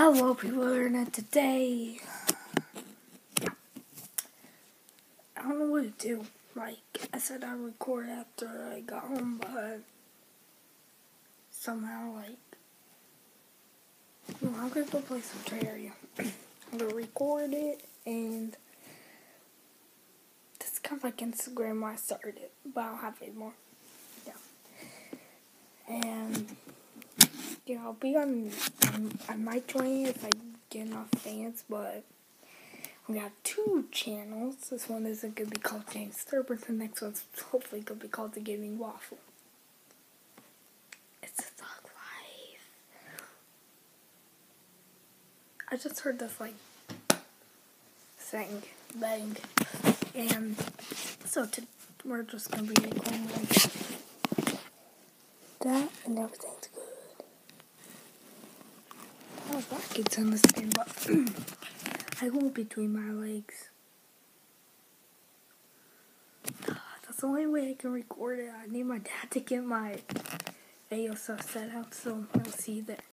Hello, people of the internet. Today, I don't know what to do. Like, I said I'd record after I got home, but somehow, like, well, I'm gonna go play some Terraria. I'm gonna record it, and this is kind of like Instagram where I started it, but I don't have it anymore. I'll be on. Um, I might join if I get enough fans, but we have two channels. This one isn't gonna be called James Thurber. The next one's hopefully gonna be called The Gaming Waffle. It's a thug life. I just heard this like saying bang, and so to, we're just gonna be recording like that, and everything's the same, but I go between my legs. That's the only way I can record it. I need my dad to get my stuff set up, so I'll see you there.